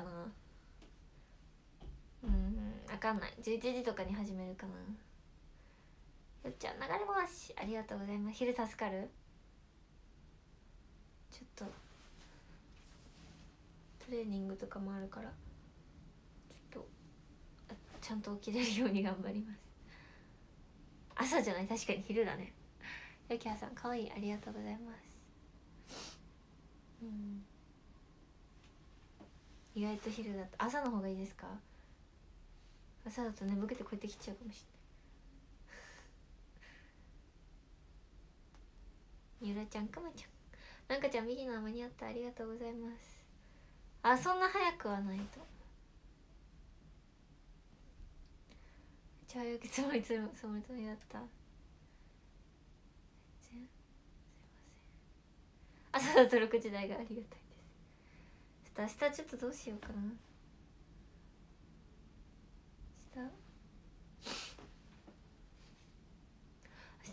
かな。うん分かんない。11時とかに始めるかな。よっちゃん流れ星。ありがとうございます。昼助かる？ちょっとトレーニングとかもあるからちょっとちゃんと起きれるように頑張ります。朝じゃない？確かに昼だね。よきはさんかわいい。ありがとうございます。うん。意外と昼だと。朝の方がいいですか？朝だと眠くてこうやってきちゃうかもしれない。ゆらちゃんくまちゃん。なんかちゃんビギナー間に合った。ありがとうございます。あそんな早くはないと。茶よきつもりつもつもりつもりだった。朝だと6時台がありがたい。と明日ちょっとどうしようかな。明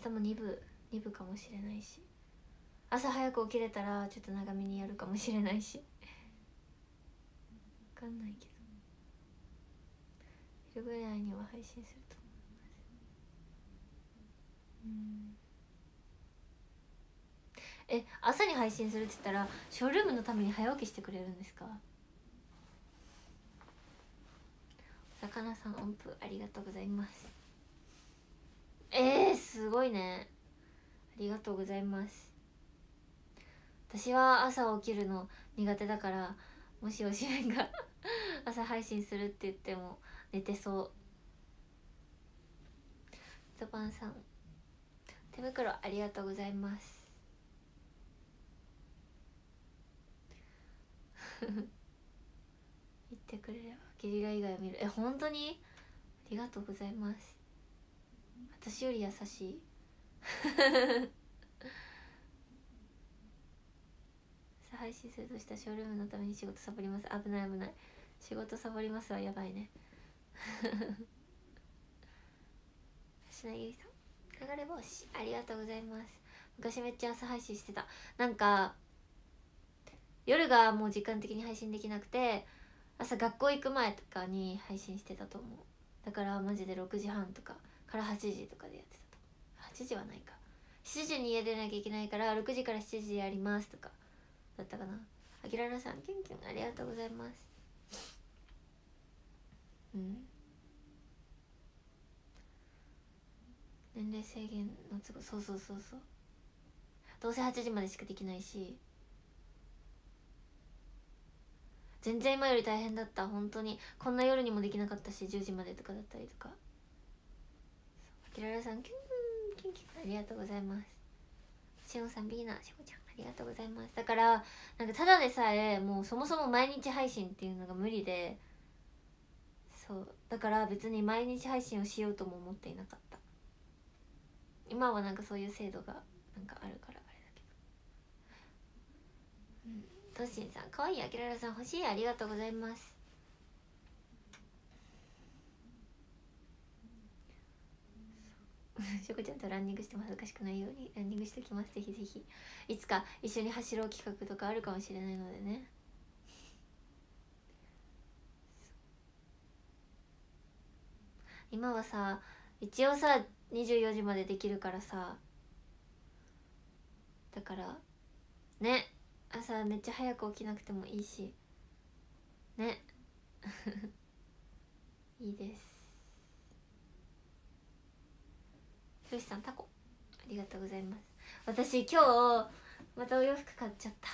日？も2部2部かもしれないし。朝早く起きれたらちょっと長めにやるかもしれないし。分かんないけど。昼ぐらいには配信すると思います。うん。え朝に配信するって言ったらショールームのために早起きしてくれるんですか？お魚さん音符ありがとうございます。えー、すごいね。ありがとうございます。私は朝起きるの苦手だからもしおしめが 朝配信するって言っても寝てそう。トパンさん手袋ありがとうございます。言ってくれればゲリラ以外を見る。え本当に？ありがとうございます。私より優しい。さあ配信するとしたショールームのために仕事サボります。危ない危ない。仕事サボりますはやばいね。品ゆいさん。流れ星。ありがとうございます。昔めっちゃ朝配信してた。なんか夜がもう時間的に配信できなくて朝学校行く前とかに配信してたと思う。だからマジで6時半とかから8時とかでやってたと。8時はないか。7時に家出なきゃいけないから6時から7時でやりますとか。だったかな。あきららさんキュンキュンありがとうございます。うん。年齢制限の都合。そうそうそうそう。どうせ8時までしかできないし。全然今より大変だった。本当に。こんな夜にもできなかったし10時までとかだったりとか。キララさんキュンキュンキュン。ありがとうございます。しおんさんビーナー。しおちゃんありがとうございます。だからなんかただでさえもうそもそも毎日配信っていうのが無理で。そう。だから別に毎日配信をしようとも思っていなかった。今はなんかそういう制度がなんかあるから。あれだけどうんさんかわいいあきららさん欲しい。ありがとうございます。しょこちゃんとランニングしても恥ずかしくないようにランニングしておきます。ぜひぜひ。いつか一緒に走ろう企画とかあるかもしれないのでね。今はさ一応さ24時までできるからさ。だからね。朝めっちゃ早く起きなくてもいいし。ね。いいです。よしさんタコ。ありがとうございます。私今日またお洋服買っちゃった。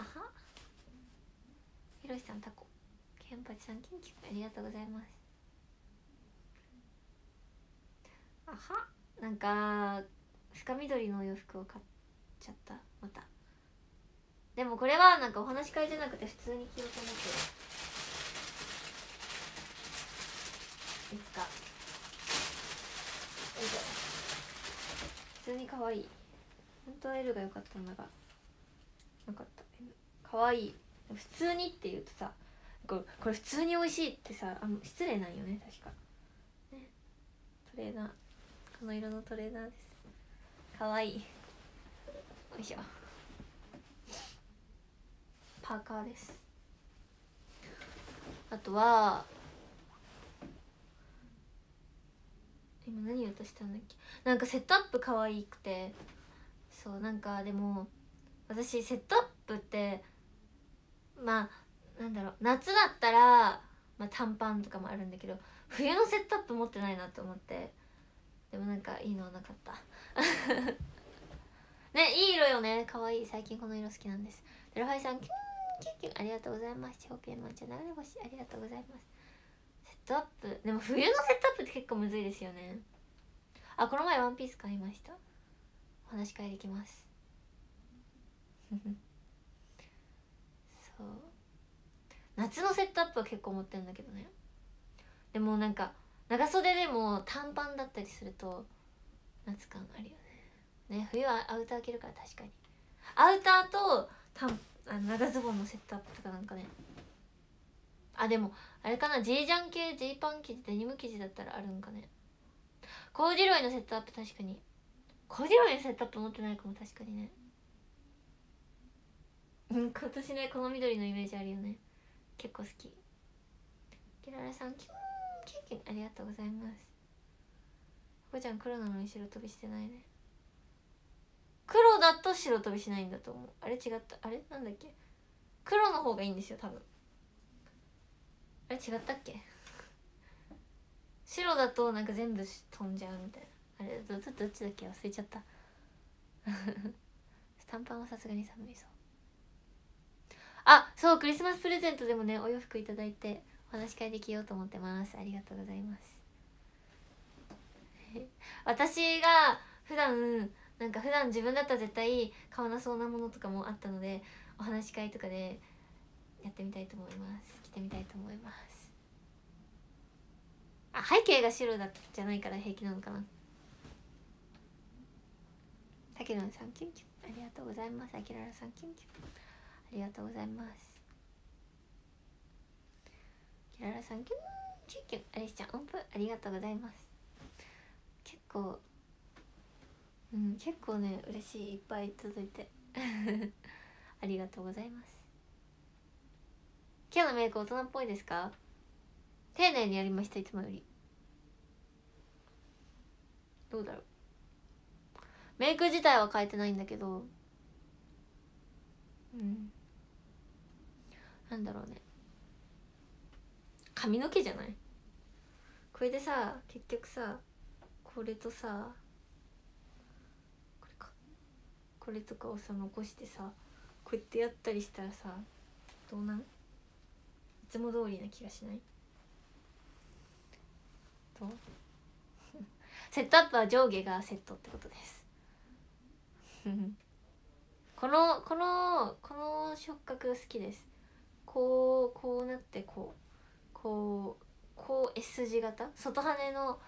あは。ひろしさんタコ。ケンパチさんキンキン。ありがとうございます。あは。なんか深緑のお洋服を買っちゃった。また。でもこれはなんかお話し会じゃなくて普通に着ようと思ってる。いつか。よいしょ普通に可愛い。本当は L が良かったんだが。なかった。可愛い。普通にって言うとさこれこれ普通に美味しいってさあ失礼なんよね確か。ね。トレーナー。この色のトレーナーです。可愛い。よいしょ。パーカーです。あとは今何言おうとしたんだっけ？なんかセットアップ可愛くて。そうなんかでも私セットアップってまあなんだろう夏だったら、まあ、短パンとかもあるんだけど冬のセットアップ持ってないなと思って。でもなんかいいのはなかった。ねいい色よね。可愛い。い最近この色好きなんです。デロハイさんキュンキュンキュンありがとうございます。チョピンマンちゃん流れ星。ありがとうございます。セットアップ。でも冬のセットアップって結構むずいですよね。あこの前ワンピース買いました。お話し会できます。そう。夏のセットアップは結構持ってるんだけどね。でもなんか長袖でも短パンだったりすると夏感あるよね。ね冬はアウター着るから確かに。アウターと短あ長ズボンのセットアップとかなんかね。あでもあれかな G ジャン系 G パン生地デニム生地だったらあるんかね。コーデュロイのセットアップ確かに。コーデュロイのセットアップ持ってないかも確かにね。うん今年ねこの緑のイメージあるよね。結構好き。キララさんキュンキュンキュンありがとうございます。ここちゃん黒なのに白飛びしてないね。黒だと白飛びしないんだと思う。あれ違った？あれ？なんだっけ？黒の方がいいんですよ多分。あれ違ったっけ？白だとなんか全部飛んじゃうみたいな。あれどどっちだっけ？忘れちゃった。スタンパンはさすがに寒いそうあそうクリスマスプレゼントでもねお洋服いただいてお話し会できようと思ってます。ありがとうございます。私が普段なんか普段自分だったら絶対買わなそうなものとかもあったのでお話し会とかでやってみたいと思います。着てみたいと思います。あ背景が白だじゃないから平気なのかな。竹野さんキュンキュンありがとうございます。あきららさんキュンキュンありがとうございます。きららさんキュンキュンキュンありしちゃん音符。ありがとうございます。結構うん結構ね嬉しいいっぱい届いて。ありがとうございます。今日のメイク大人っぽいですか？丁寧にやりましたいつもより。どうだろう。メイク自体は変えてないんだけど。うん。なんだろうね。髪の毛じゃない？これでさ結局さこれとさこれかこれとかをさ残してさこうやってやったりしたらさどうなん？いつも通りな気がしない？どう？セットアップは上下がセットってことです。このこのこの触覚が好きです。こうこうなってこうこうこう S 字型？外羽の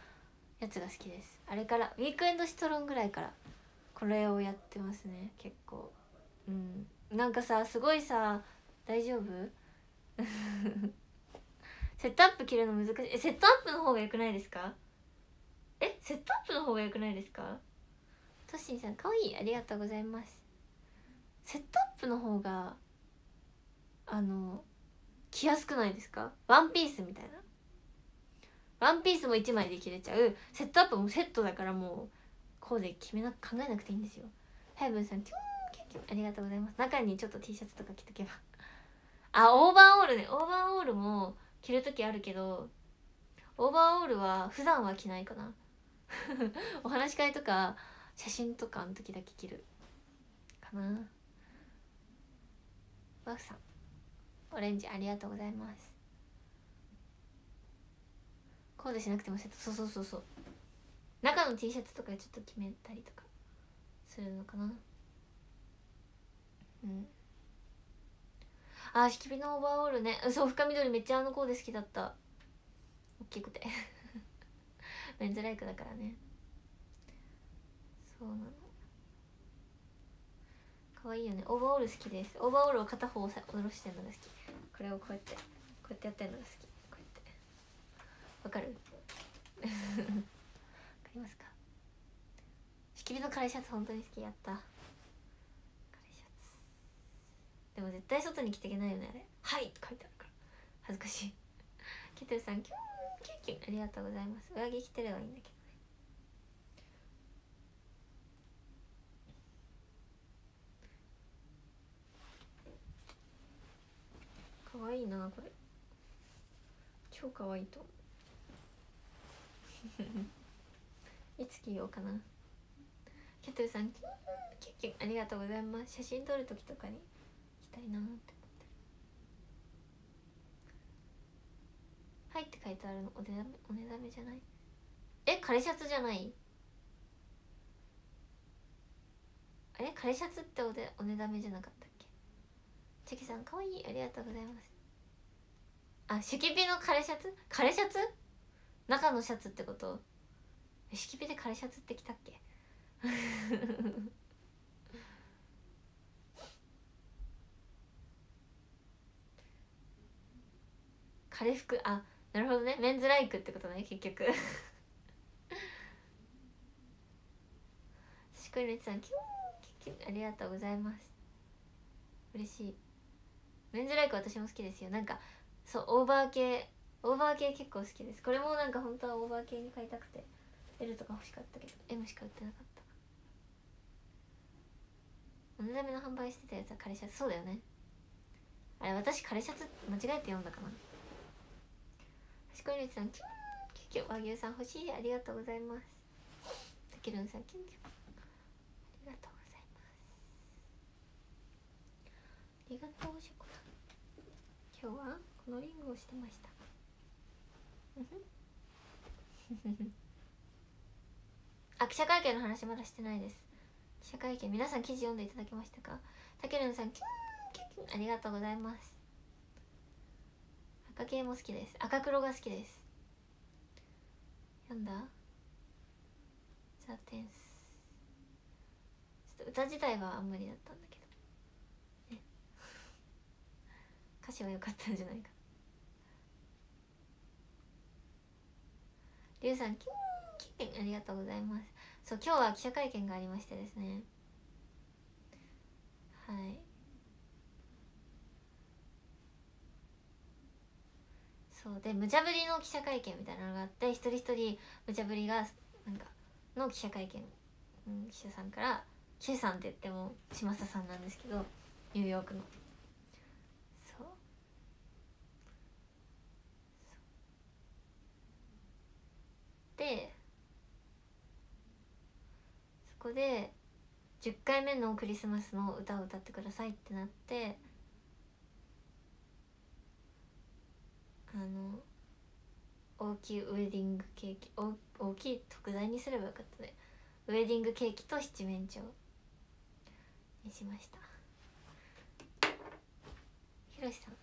やつが好きです。あれからウィークエンドシトロンぐらいからこれをやってますね結構。うん。なんかさすごいさ大丈夫？セットアップ着るの難しい。えセットアップの方が良くないですか？えセットアップの方が良くないですか？トッシンさんかわい。いありがとうございます。セットアップの方があの着やすくないですか？ワンピースみたいな。ワンピースも1枚で着れちゃう。セットアップもセットだからもうこうで決めな考えなくていいんですよ。ハイブンさんキュンキュンキュンありがとうございます。中にちょっと T シャツとか着とけば。あオーバーオールね。オーバーオールも着る時あるけどオーバーオールは普段は着ないかな。お話し会とか写真とかの時だけ着るかな。ワフさんオレンジありがとうございます。コーデしなくてもセット。そうそうそうそう。中の T シャツとかちょっと決めたりとかするのかな。うん。あ引き火のオーバーオールね。そう深緑めっちゃあのコーデ好きだった。大きくて。メンズライクだからね。そうなの。可愛いよね。オーバーオール好きです。オーバーオールを片方を下ろしてるのが好き。これをこうやってこうやってやってるのが好き。こうやって。わかる？りますか？引き火のカレーシャツ本当に好きやった？カレーシャツでも絶対外に着ていけないよねあれ「はい」って書いてあるから。恥ずかしい。ケトゥさんキュンキュンキュン。ありがとうございます。上着着てればいいんだけどね。かわいいなこれ。超かわいいと思ういつ着ようかな。ケトゥさんキュキュありがとうございます。写真撮る時とかに着たいなって思って。るはいって書いてあるのおねだめおねだめじゃない？え枯れシャツじゃない？あれ？枯れシャツっておでおねだめじゃなかったっけ？チェキさんかわいいありがとうございます。あシュキピの枯れシャツ？枯れシャツ？中のシャツってこと？シュキピで枯れシャツって着たっけ？枯れ服あなるほどね。メンズライクってことね結局。しこりさんキュありがとうございます。嬉しい。メンズライク私も好きですよ。なんかそうオーバー系オーバー系結構好きです。これもなんか本当はオーバー系に買いたくて。L とか欲しかったけど M しか売ってなかった。おねだめの販売してたやつは枯れシャツ。そうだよね。あれ私枯れシャツ間違えて読んだかな。しこりさんキュンキュキュ和牛さん欲しい。ありがとうございます。たけるんさんキュンキュありがとうございます。ありがとうショコラ今日はこのリングをしてました。あ記者会見の話まだしてないです。記者会見皆さん記事読んでいただけましたか？たけるんさんキュンキュンキュンありがとうございます。赤系も好きです。赤黒が好きです。読んだ？ザ・テンス。ちょっと歌自体はあんまりだったんだけど。ね。歌詞は良かったんじゃないか。りゅうさんキュン。キュンありがとうございます。そう今日は記者会見がありましてですね。はい。そうで無茶ぶりの記者会見みたいなのがあって一人一人無茶ぶりがなんかの記者会見、うん、記者さんから記者さんって言っても嶋佐さんなんですけどニューヨークのそうでそこで10回目のクリスマスの歌を歌ってくださいってなってあの大きいウェディングケーキ大きい特大にすればよかったね。ウェディングケーキと七面鳥にしました。ひろしさん。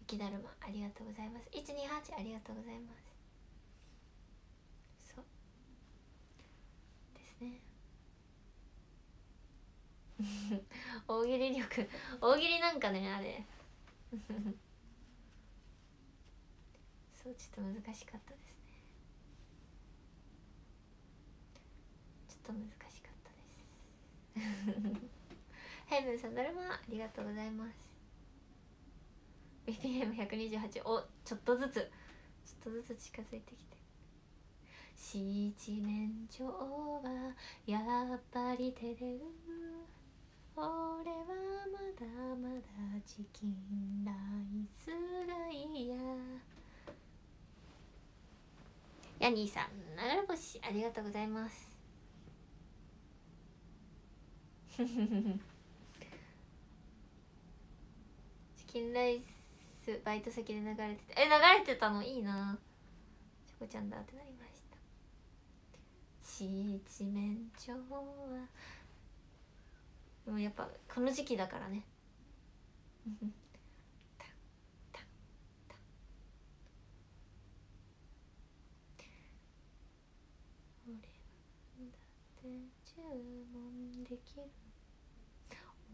雪だるまありがとうございます。128ありがとうございますそうですね。大喜利力大喜利なんかねあれ。そうちょっと難しかったですね。ちょっと難しかったです。ヘイブンさんだるまありがとうございます。BPM128 おちょっとずつ。ちょっとずつ近づいてきて。七面鳥はやっぱり照れる。俺はまだまだチキンライスがいいやヤニーさん流れ星ありがとうございます。チキンライスバイト先で流れてて。え流れてたの？いいな。チョコちゃんだってなりました七面鳥は。でもやっぱこの時期だからね。俺はだって注文できる。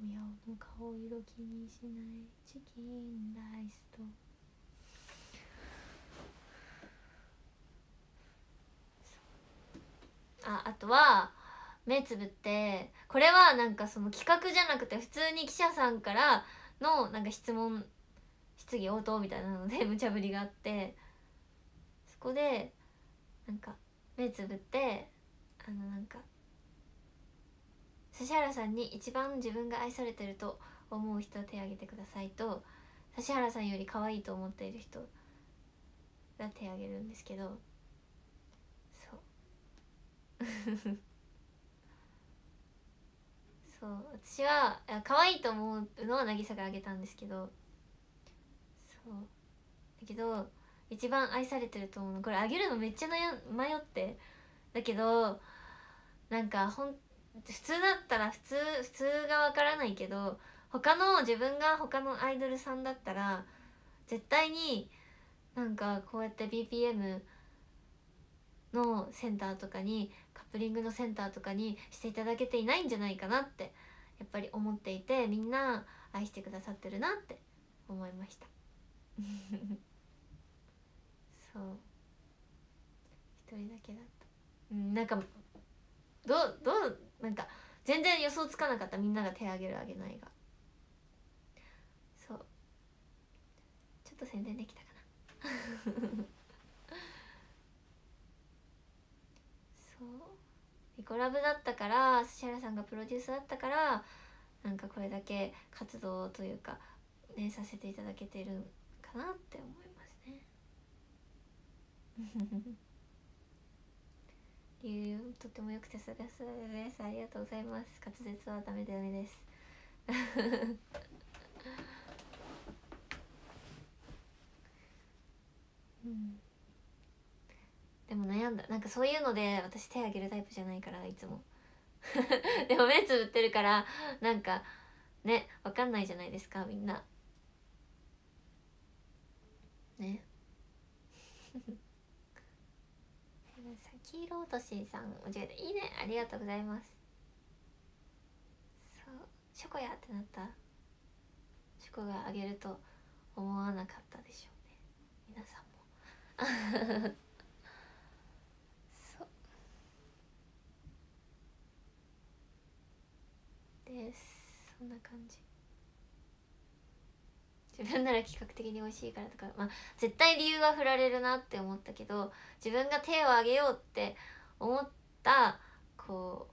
親の顔色気にしない。チキンライスとああとは目つぶってこれはなんかその企画じゃなくて普通に記者さんからのなんか質問質疑応答みたいなので 無茶ぶりがあってそこでなんか目つぶってあのなんか指原さんに一番自分が愛されてると思う人手挙げてくださいと指原さんより可愛いと思っている人が手を挙げるんですけど そう私は可愛いと思うのは渚が挙げたんですけどそう。だけど一番愛されてると思うのこれあげるのめっちゃ迷って。だけどなんかほん普通だったら普通普通がわからないけど他の自分が他のアイドルさんだったら絶対になんかこうやって BPM のセンターとかにカップリングのセンターとかにしていただけていないんじゃないかなってやっぱり思っていてみんな愛してくださってるなって思いました。そう。一人だけだった。うんなんかどうどうなんか全然予想つかなかった。みんなが手挙げるあげないが。そう。ちょっと宣伝できたかなそうリコラブだったから指原さんがプロデューサーだったからなんかこれだけ活動というかねさせていただけてるかなって思いますね。理由とてもよくてそれはそれです。ありがとうございます。滑舌はダメダメです。うんでも悩んだ。なんかそういうので私手挙げるタイプじゃないからいつも。でも目つぶってるからなんかねわかんないじゃないですかみんな。ね。黄色落としさん間違えたいいねありがとうございます。そう。ショコやってなった？ショコがあげると思わなかったでしょうね。皆さんもそうですそんな感じ。自分なら企画的に美味しいからとかまあ絶対理由は振られるなって思ったけど自分が手を挙げようって思ったこ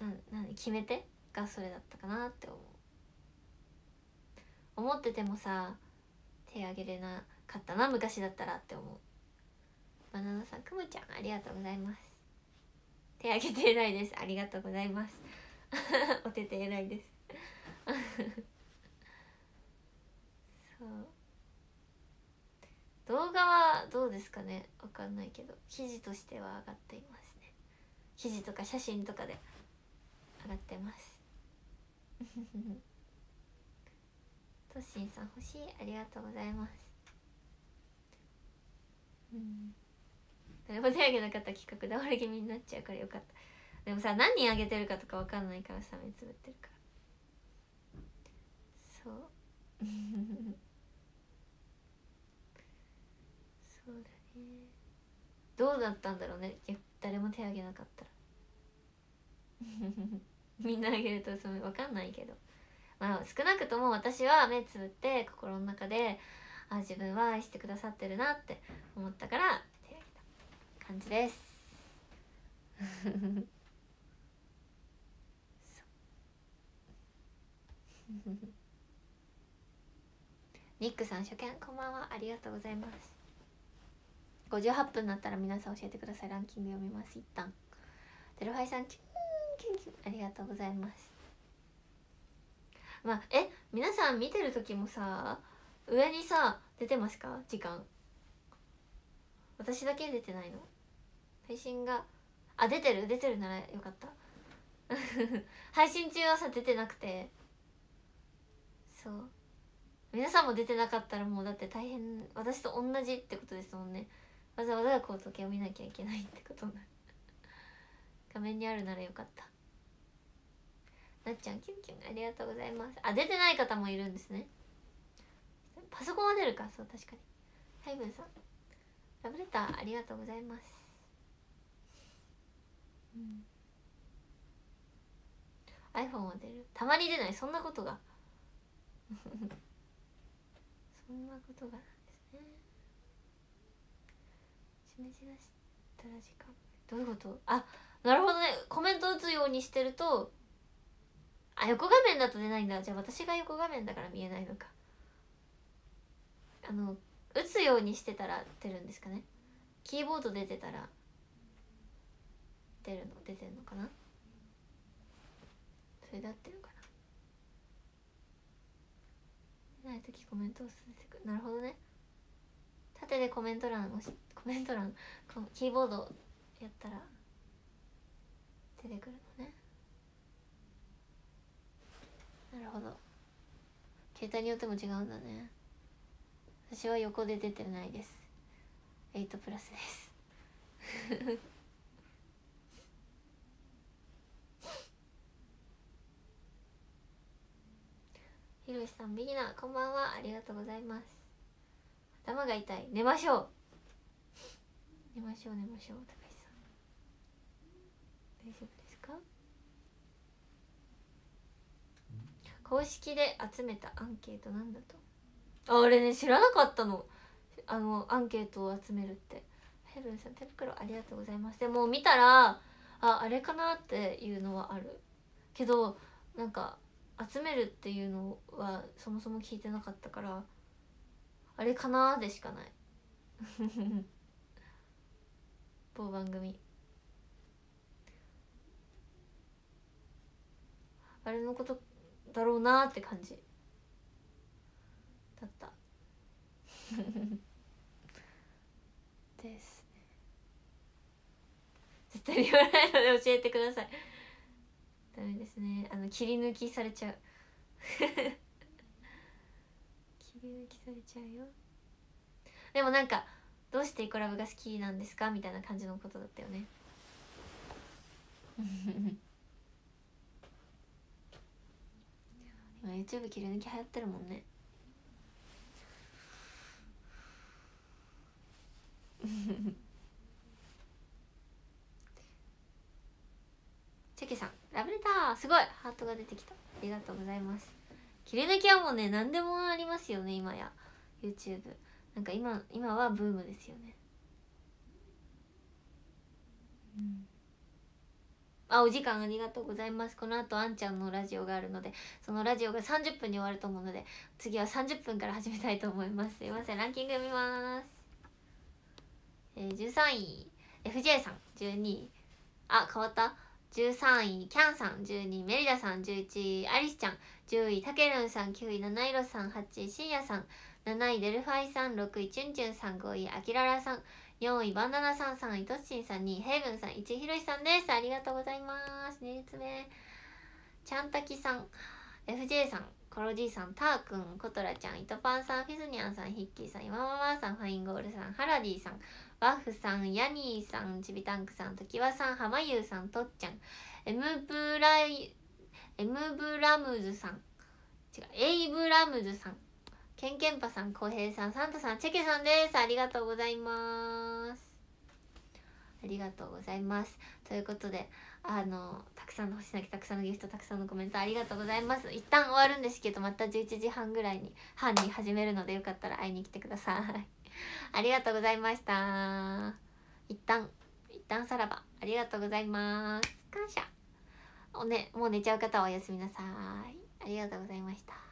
うなんなん決め手がそれだったかなって思う。思っててもさ手挙げれなかったな昔だったらって思う。バナナさんくむちゃんありがとうございます。手挙げて偉いです。ありがとうございます お手手偉いです。そう。動画はどうですかね？わかんないけど。記事としては上がっていますね。記事とか写真とかで。上がってます。トッシンさん欲しい？ありがとうございます。うん。誰も手挙げなかった企画倒れ気味になっちゃうからよかった。でもさ何人あげてるかとかわかんないからさ目つぶってるから。そう。そうだね。どうだったんだろうね。誰も手挙げなかったら。みんな挙げるとその分かんないけど。まあ少なくとも私は目つぶって心の中であ自分は愛してくださってるなって思ったから手挙げた感じです。そ うニックさん初見こんばんは。ありがとうございます。58分になったら皆さん教えてください。ランキング読みます。一旦。テルファイさんキュンキュン。ありがとうございます。まあえ皆さん見てる時もさ上にさ出てますか？時間。私だけ出てないの？配信が。あ出てる？出てるならよかった。配信中はさ出てなくて。そう。皆さんも出てなかったらもうだって大変私と同じってことですもんね。わざわざこう時計を見なきゃいけないってことになる。画面にあるならよかった。なっちゃんキュンキュンありがとうございます。あ出てない方もいるんですね。パソコンは出るか？そう確かに。ハイブンさん。ラブレターありがとうございます。うん。iPhone は出る。たまに出ない。そんなことが。そんなことがなんですね。示し出したら時間。どういうこと？あなるほどね。コメント打つようにしてるとあ横画面だと出ないんだ。じゃあ私が横画面だから見えないのか。あの打つようにしてたら出るんですかね。キーボード出てたら出るの出てるのかな。それで合ってるかな。ない時コメントをすてくなるほどね。縦でコメント欄をしコメント欄キーボードやったら出てくるのね。なるほど。携帯によっても違うんだね。私は横で出てないです。8プラスです。ひろしさんビギナーこんばんは。ありがとうございます。頭が痛い。寝ましょう。寝ましょう寝ましょう。高橋さん。大丈夫ですか？公式で集めたアンケートなんだと。ああれね知らなかったの。あのアンケートを集めるって。ヘブンさん手袋ありがとうございます。でも見たらああれかなっていうのはある。けどなんか集めるっていうのはそもそも聞いてなかったからあれかなでしかない。某番組。あれのことだろうなって感じ。だった。です。ね絶対言わないので教えてください。ダメですねの切り抜きされちゃう。切り抜きされちゃうよ。でもなんかどうしてイコラブが好きなんですか？みたいな感じのことだったよね。今 YouTube 切り抜き流行ってるもんね。チェケさんラブレター。すごい。ハートが出てきた。ありがとうございます。切り抜きはもうね何でもありますよね今や。YouTube なんか今今はブームですよね。うん。あお時間ありがとうございます。この後あんちゃんのラジオがあるのでそのラジオが30分に終わると思うので次は30分から始めたいと思います。すいません。ランキング読みます。えー、13位 FJ さん12位あ変わった？13位キャンさん12位メリダさん11位アリスちゃん10位たけるんさん9位七色さん8位しんやさん7位デルファイさん6位チュンチュンさん5位あきららさん4位バンダナさん3位トッシンさん2位ヘイブンさん1位ひろしさんです。ありがとうございます。2列目ちゃんたきさん FJ さんコロジーさんターくんコトラちゃんイトパンさんフィズニャンさんヒッキーさん今ママさんファインゴールさんハラディさんワッフさんヤニーさんちびタンクさんときわさん浜優さんとっちゃんエムブライエムブラムズさん違うエイブラムズさんケンケンパさん、コヘイさん、サンタさん、チェケさんです。ありがとうございます。ありがとうございます。ということで、あの、たくさんの星泣き、たくさんのギフト、たくさんのコメントありがとうございます。一旦終わるんですけど、また11時半ぐらいに、半に始めるので、よかったら会いに来てください。ありがとうございました。一旦、一旦さらば、ありがとうございます。感謝。おね、もう寝ちゃう方はおやすみなさい。ありがとうございました。